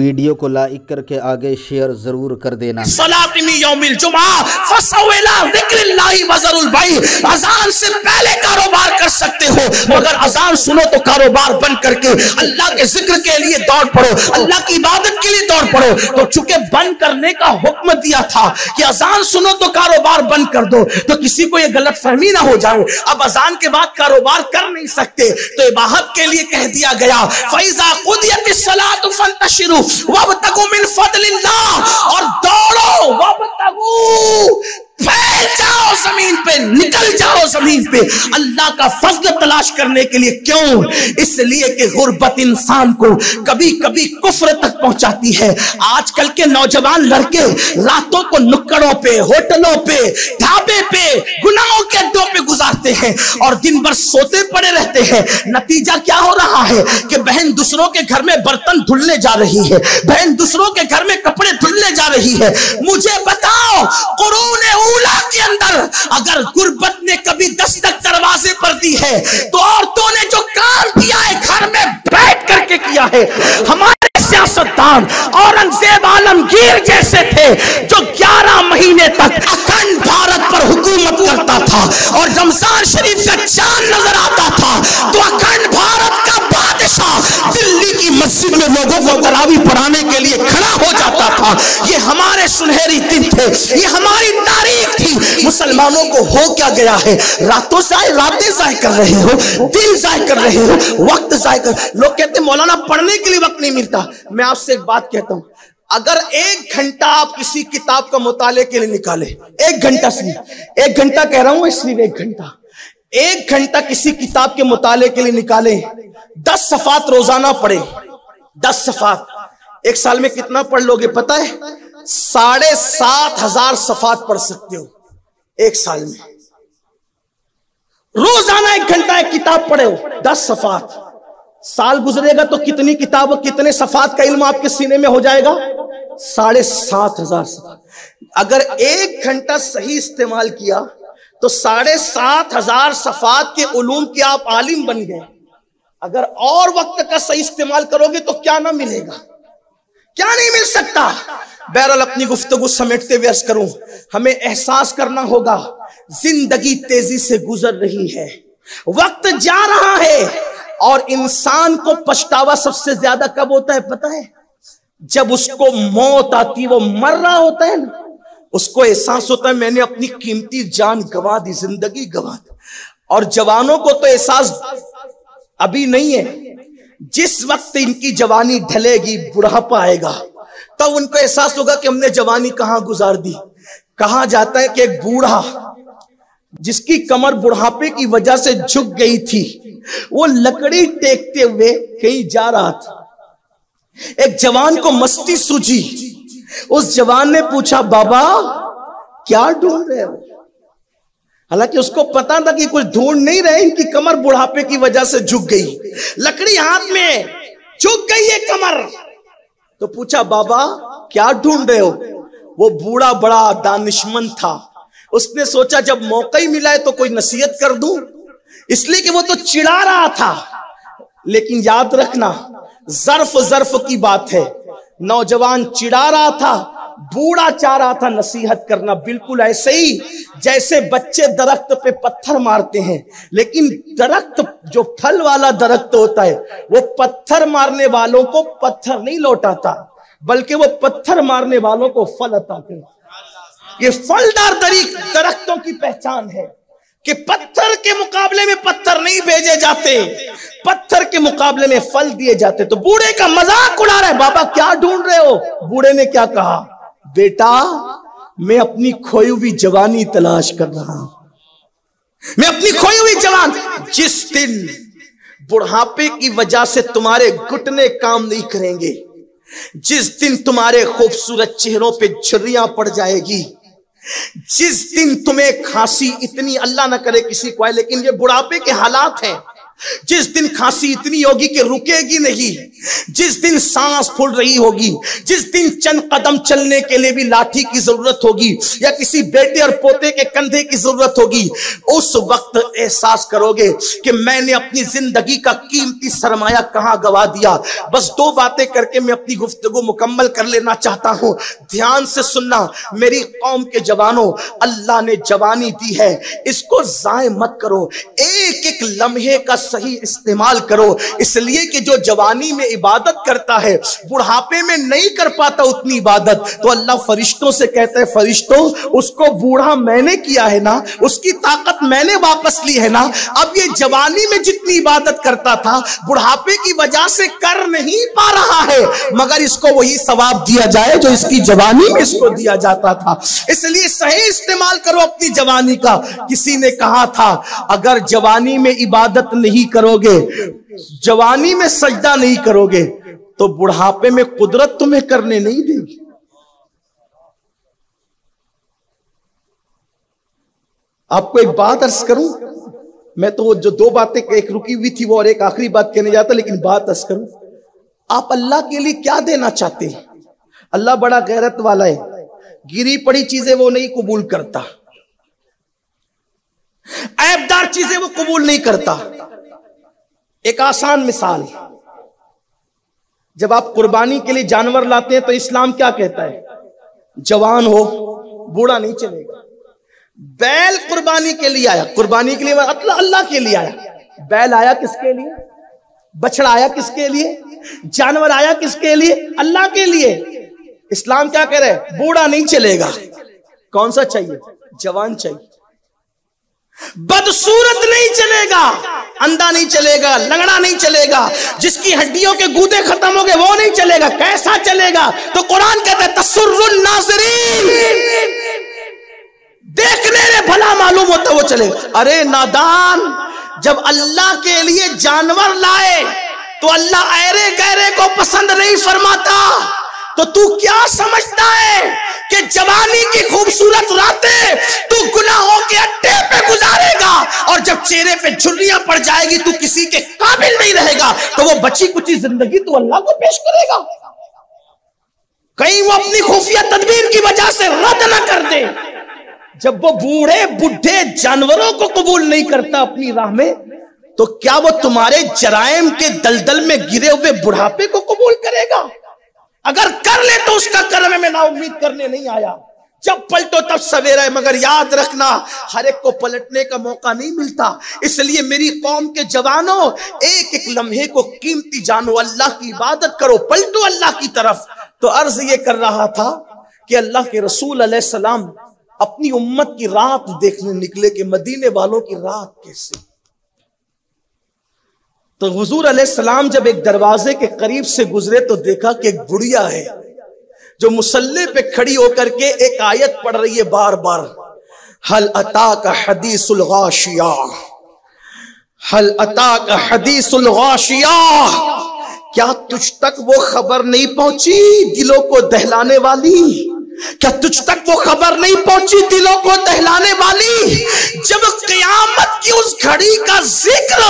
Video को like करके आगे शेयर ज़रूर कर देना। अजान से पहले कारोबार कर सकते हो, मगर अजान सुनो तो कारोबार बंद करके अल्लाह के ज़िक्र के लिए दौड़ पड़ो, अल्लाह की इबादत के लिए दौड़ पड़ो। तो चूँकि बंद करने का हुक्म दिया था कि अजान सुनो तो कारोबार बंद कर दो तो किसी को यह गलत फहमी ना हो जाए। अब अजान के बाद कारोबार कर नहीं सकते तो इबाहत के लिए कह दिया गया, फैजा कुदियत सलात फंतशिरु। वबतगु मिन फदलिल्लाह। और दौड़ो वबतगु फैल जाओ ज़मीन पे, निकल जाओ ज़मीन पे। अल्लाह का फजल तलाश करने के लिए क्यों? इसलिए कि गुर्बत इंसान को कभी कभी कुफर तक पहुंचाती है। आजकल के नौजवान लड़के रातों को नुक्कड़ों पे, होटलों पे, ढाबे गुजारते हैं और दिन भर सोते पड़े रहते हैं। नतीजा क्या हो रहा है कि बहन दूसरों के घर में बर्तन धुलने जा रही है। बहन दूसरों के घर में कपड़े धुलने जा रही है। मुझे बताओ, कुरून ऊला के अंदर अगर गुर्बत ने कभी दस्तक दरवाजे पर दी है तो औरतों ने जो काम किया है, घर में बैठ करके किया है। हमारे औरंगज़ेब आलमगीर जैसे थे, जो 11 महीने तक अखंड और रमज़ान शरीफ का चाँद नज़र आता था। तो अखंड भारत का बादशाह दिल्ली की मस्जिद में लोगों को तरावी पढ़ाने के लिए खड़ा हो जाता था। ये हमारे सुनहरी दिन थे। ये हमारी तारीख थी। मुसलमानों को हो क्या गया है? रातों से रातें जाय कर रहे हो, दिन जाय कर रहे हो, वक्त जाय कर लोग कहते मौलाना, पढ़ने के लिए वक्त नहीं मिलता। मैं आपसे एक बात कहता हूँ। अगर एक घंटा आप किसी किताब का मुताले के लिए निकाले, एक घंटा से एक घंटा कह रहा हूँ इसलिए एक घंटा। एक घंटा किसी किताब के मुताले के लिए निकाले, दस सफात रोज़ाना पढ़े, दस सफात। एक साल में कितना पढ़ लोगे पता है? साढ़े सात हज़ार सफात पढ़ सकते हो एक साल में। रोज़ाना एक घंटा एक किताब पढ़े हो, दस सफात। साल गुजरेगा तो कितनी किताब कितने सफात का इल्म आपके सीने में हो जाएगा? साढ़े सात हज़ार सफात अगर एक घंटा सही इस्तेमाल किया तो साढ़े सात हज़ार सफात के उलूम के आप आलिम बन गए। अगर और वक्त का सही इस्तेमाल करोगे तो क्या ना मिलेगा? क्या नहीं मिल सकता? बहरल अपनी गुफ्तगु समेटते हुए अर्ज़ करूँ, हमें एहसास करना होगा, ज़िंदगी तेज़ी से गुजर रही है। वक्त जा रहा है, और इंसान को पछतावा सबसे ज़्यादा कब होता है, पता है? जब उसको मौत आती, वो मर रहा होता है ना, उसको एहसास होता है, मैंने अपनी कीमती जान गवा दी, ज़िंदगी गवा दी। और जवानों को तो एहसास अभी नहीं है। जिस वक्त इनकी जवानी ढलेगी, बुढ़ापा आएगा, तब तो उनको एहसास होगा कि हमने जवानी कहाँ गुजार दी। कहा जाता है कि एक बूढ़ा, जिसकी कमर बुढ़ापे की वजह से झुक गई थी, वो लकड़ी टेकते हुए कहीं जा रहा था। एक जवान को मस्ती सूझी। उस जवान ने पूछा, बाबा, क्या ढूंढ रहे हो? हालाँकि उसको पता था कि कुछ ढूंढ नहीं रहे, इनकी कमर बुढ़ापे की वजह से झुक गई। लकड़ी हाथ में झुक गई है कमर। तो पूछा, बाबा, क्या ढूंढ रहे हो? वो बूढ़ा बड़ा दानिशमंद था। उसने सोचा, जब मौका ही मिला है तो कोई नसीहत कर दूँ। इसलिए कि वो तो चिढ़ा रहा था। लेकिन याद रखना, जर्फ जर्फ की बात है। नौजवान चिड़ा रहा था, बूढ़ा चाह रहा था नसीहत करना, बिल्कुल ऐसे ही जैसे बच्चे दरख्त पे पत्थर मारते हैं। लेकिन दरख्त, जो फल वाला दरख्त होता है, वो पत्थर मारने वालों को पत्थर नहीं लौटाता, बल्कि वो पत्थर मारने वालों को फल अता ये फलदार दरख्तों की पहचान है। कि पत्थर के मुकाबले में पत्थर नहीं भेजे जाते। पत्थर के मुकाबले में फल दिए जाते। तो बूढ़े का मज़ाक उड़ा रहे बाबा, क्या ढूंढ रहे हो? बूढ़े ने क्या कहा? बेटा, मैं अपनी खोई हुई जवानी तलाश कर रहा हूँ। मैं अपनी खोई हुई जवान, जिस दिन बुढ़ापे की वजह से तुम्हारे घुटने काम नहीं करेंगे, जिस दिन तुम्हारे खूबसूरत चेहरों पे झुर्रियाँ पड़ जाएगी जिस दिन तुम्हें खांसी इतनी अल्लाह ना करे किसी को है लेकिन ये बुढ़ापे के हालात हैं। जिस दिन खांसी इतनी होगी कि रुकेगी नहीं, जिस दिन सांस फूल रही होगी, जिस दिन चंद कदम चलने के लिए भी लाठी की ज़रूरत होगी या किसी बेटे और पोते के कंधे की ज़रूरत होगी, उस वक्त एहसास करोगे कि मैंने अपनी ज़िंदगी का कीमती सरमाया कहाँ गवा दिया। बस दो बातें करके मैं अपनी गुफ्तगु मुकम्मल कर लेना चाहता हूँ। ध्यान से सुनना, मेरी कौम के जवानों, अल्लाह ने जवानी दी है। इसको जाय मत करो। एक एक लम्हे का सही इस्तेमाल करो। इसलिए कि जो जवानी में इबादत करता है, बुढ़ापे में नहीं कर पाता उतनी इबादत। तो अल्लाह फरिश्तों से कहते हैं, फरिश्तों, उसको बूढ़ा मैंने किया है ना, उसकी ताकत मैंने वापस ली है ना, अब ये जवानी में जितनी इबादत करता था, बुढ़ापे की वजह से कर नहीं पा रहा है। मगर इसको वही सवाब दिया जाए जो इसकी जवानी में इसको दिया जाता था। इसलिए सही इस्तेमाल करो अपनी जवानी का। किसी ने कहा था, अगर जवानी में इबादत नहीं करोगे, जवानी में सजदा नहीं करोगे तो बुढ़ापे में कुदरत तुम्हें करने नहीं देगी। आपको एक बात अर्ज़ करूँ? मैं तो जो दो बातें एक रुकी हुई थी, वो और एक आखिरी बात कहने जाता, लेकिन बात अर्ज़ करूँ, आप अल्लाह के लिए क्या देना चाहते हैं? अल्लाह बड़ा गैरत वाला है, गिरी पड़ी चीज़ें वो नहीं कबूल करता, ऐबदार चीज़ें वो कबूल नहीं करता। एक आसान मिसाल। जब आप कुर्बानी के लिए जानवर लाते हैं तो इस्लाम क्या कहता है? जवान हो, बूढ़ा नहीं चलेगा। बैल कुर्बानी के लिए आया। कुर्बानी के लिए अल्लाह अल्लाह के लिए आया। बैल आया किसके लिए? बछड़ा आया किसके लिए? जानवर आया किसके लिए? अल्लाह के लिए। इस्लाम क्या कह रहे बूढ़ा नहीं चलेगा। कौन सा चाहिए? जवान चाहिए। बदसूरत नहीं चलेगा, अंधा नहीं चलेगा, लंगड़ा नहीं चलेगा, जिसकी हड्डियों के गूदे खत्म हो गए वो नहीं चलेगा। कैसा चलेगा? तो कुरान कहता है तसुर्रुन नाजरीन। देखने में भला मालूम होता वो चलेगा अरे नादान, जब अल्लाह के लिए जानवर लाए तो अल्लाह अरे गहरे को पसंद नहीं फरमाता। तो तू क्या समझता है? कि जवानी की खूबसूरत रातें तू गुनाहों के अड्डे पे गुजारेगा, और जब चेहरे पे झुर्रियाँ पड़ जाएगी, तू किसी के काबिल नहीं रहेगा तो वो बची कुची ज़िंदगी तू अल्लाह को पेश करेगा। कहीं वो अपनी खुफिया तदबीर की वजह से रद्द ना कर दे। जब वो बूढ़े, बुढ़े जानवरों को कबूल नहीं करता अपनी राह में तो क्या वो तुम्हारे जरायम के दलदल में गिरे हुए बुढ़ापे को कबूल करेगा? अगर कर ले तो उसका कर्म में ना उम्मीद करने नहीं आया। जब पलटो तब सवेरा है मगर याद रखना, हर एक को पलटने का मौका नहीं मिलता। इसलिए मेरी कौम के जवानों, एक एक लम्हे को कीमती जानो, अल्लाह की इबादत करो, पलटो अल्लाह की तरफ़। तो अर्ज़ ये कर रहा था कि अल्लाह के रसूल सलाम अपनी उम्मत की रात देखने निकले कि मदीने वालों की रात कैसे। तो हुजूर सलाम जब एक दरवाजे के करीब से गुजरे तो देखा कि एक बुढ़िया है, जो मुसल्ले पे खड़ी होकर के एक आयत पढ़ रही है बार बार हल अता का हदीसुल गाशिया। हल अता का हदीसुल गाशिया। क्या तुझ तक वो खबर नहीं पहुँची, दिलों को दहलाने वाली? क्या तुझ तक वो खबर नहीं पहुँची दिलों को दहलाने वाली? जब कयामत की उस घड़ी का ज़िक्र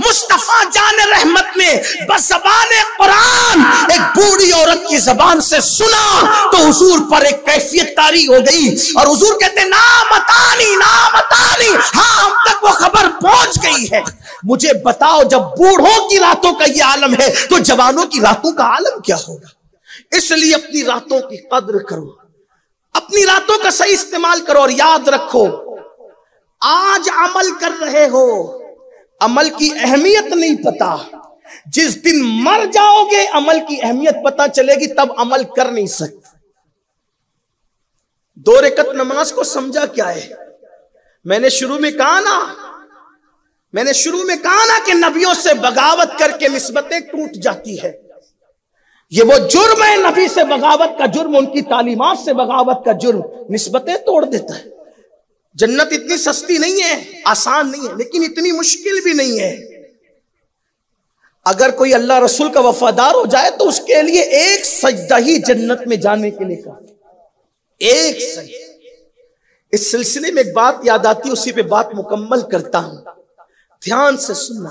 मुस्तफ़ा जान रहमत ने बजबान कुरान एक बूढ़ी औरत की जबान से सुना तो हुजूर पर एक कैफियत तारी हो गई और हुजूर कहते, ना मतानी ना मतानी हाँ हम तक वो खबर पहुँच गई है। मुझे बताओ, जब बूढ़ों की रातों का ये आलम है तो जवानों की रातों का आलम क्या होगा? इसलिए अपनी रातों की कद्र करो। अपनी रातों का सही इस्तेमाल करो और याद रखो, आज अमल कर रहे हो। अमल की अहमियत नहीं पता। जिस दिन मर जाओगे, अमल की अहमियत पता चलेगी, तब अमल कर नहीं सकते। दो रेकत नमाज़ को समझा क्या है? मैंने शुरू में कहा ना, मैंने शुरू में कहा ना कि नबियों से बगावत करके निस्बतें टूट जाती है। ये वो जुर्म है, नबी से बगावत का जुर्म, उनकी तालीमात से बगावत का जुर्म। निस्बतें तोड़ देता है। जन्नत इतनी सस्ती नहीं है, आसान नहीं है, लेकिन इतनी मुश्किल भी नहीं है। अगर कोई अल्लाह रसूल का वफादार हो जाए तो उसके लिए एक सजदा ही जन्नत में जाने के लिए काफ़ी एक सजदा। इस सिलसिले में एक बात याद आती उसी पे बात मुकम्मल करता हूँ। ध्यान से सुनना।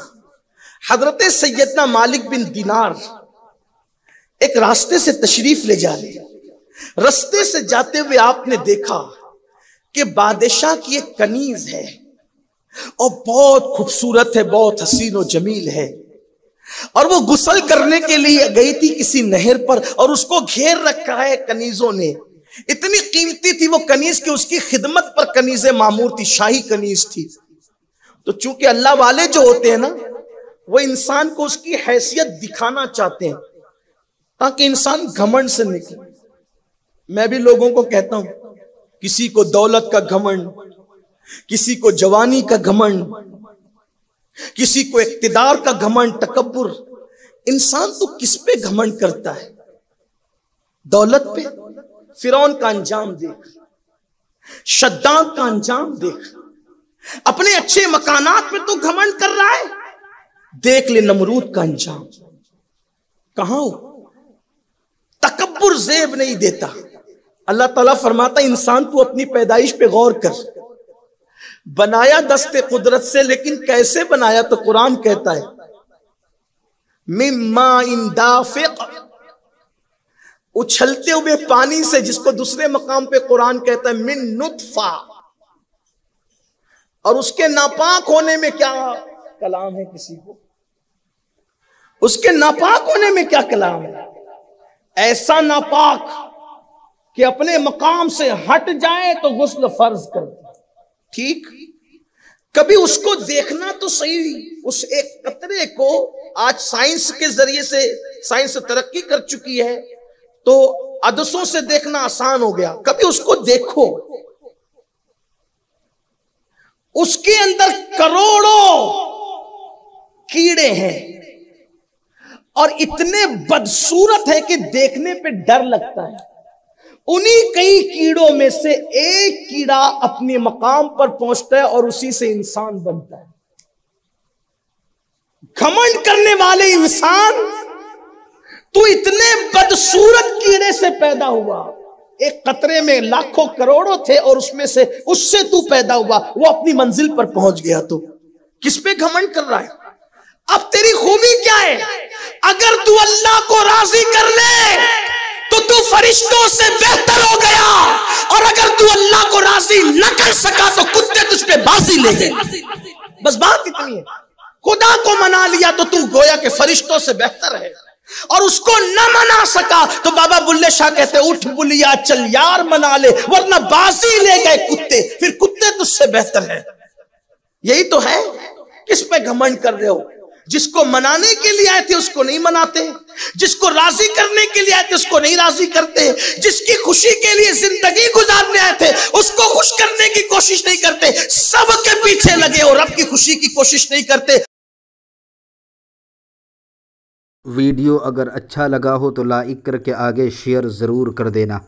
हज़रत सैयदना मालिक बिन दिनार एक रास्ते से तशरीफ़ ले जा रहे रास्ते से जाते हुए आपने देखा कि बादशाह की एक कनीज है और बहुत खूबसूरत है, बहुत हसीन और जमील है। और वो गुसल करने के लिए गई थी किसी नहर पर और उसको घेर रखा है कनीजों ने। इतनी कीमती थी वो कनीज की उसकी खिदमत पर कनीजे मामूर थी, शाही कनीज थी। तो चूँकि अल्लाह वाले जो होते हैं ना, वो इंसान को उसकी हैसियत दिखाना चाहते हैं। ताकि इंसान घमंड से निकले। मैं भी लोगों को कहता हूँ, किसी को दौलत का घमंड, किसी को जवानी का घमंड, किसी को इकतदार का घमंड तकबर इंसान तो किस पे घमंड करता है? दौलत पे? फिरौन का अंजाम देख, शद्दाद का अंजाम देख। अपने अच्छे मकानात में तो घमंड कर रहा है। देख ले नमरूद का अंजाम। कहा हो? तकबर जेब नहीं देता। अल्लाह ताला फरमाता, इंसान तू अपनी पैदाइश पे गौर कर। बनाया दस्ते कुदरत से, लेकिन कैसे बनाया तो कुरान कहता है, मिम्मा इंदाफिक उछलते हुए पानी से, जिसको दूसरे मकाम पे कुरान कहता है, मिन नुतफा। और उसके नापाक होने में क्या कलाम है किसी को? उसके नापाक होने में क्या कलाम है? ऐसा नापाक कि अपने मकाम से हट जाए तो गुस्ल फ़र्ज़ कर ठीक? कभी उसको देखना तो सही, उस एक कतरे को आज साइंस के ज़रिए से, साइंस तरक्की कर चुकी है तो अदसों से देखना आसान हो गया। कभी उसको देखो, उसके अंदर करोड़ों कीड़े हैं। और इतने बदसूरत है कि देखने पे डर लगता है। उन्हीं कई कीड़ों में से एक कीड़ा अपने मकाम पर पहुँचता है और उसी से इंसान बनता है। घमंड करने वाले इंसान, तू इतने बदसूरत कीड़े से पैदा हुआ। एक कतरे में लाखों करोड़ों थे और उसमें से उससे तू पैदा हुआ। वो अपनी मंजिल पर पहुँच गया तू। किस पे घमंड कर रहा है? अब तेरी खूबी क्या है? अगर तू अल्लाह को राज़ी कर ले तो तू फरिश्तों से बेहतर हो गया। और अगर तू अल्लाह को राज़ी न कर सका तो कुत्ते तुझ पे बाजी ले। गए बस बात इतनी है। खुदा को मना लिया तो तू गोया के फरिश्तों से बेहतर है। और उसको न मना सका तो बाबा बुल्ले शाह कहते, उठ बुलिया, चल यार मना ले, वरना बाजी ले गए कुत्ते। फिर कुत्ते तुझसे बेहतर है। यही तो है। किस पे घमंड कर रहे हो? जिसको मनाने के लिए आए थे, उसको नहीं मनाते। जिसको राज़ी करने के लिए आए थे, उसको नहीं राज़ी करते। जिसकी खुशी के लिए ज़िंदगी गुजारने आए थे, उसको खुश करने की कोशिश नहीं करते। सबके पीछे लगे और रब की खुशी की कोशिश नहीं करते। वीडियो अगर अच्छा लगा हो तो लाइक करके आगे शेयर ज़रूर कर देना।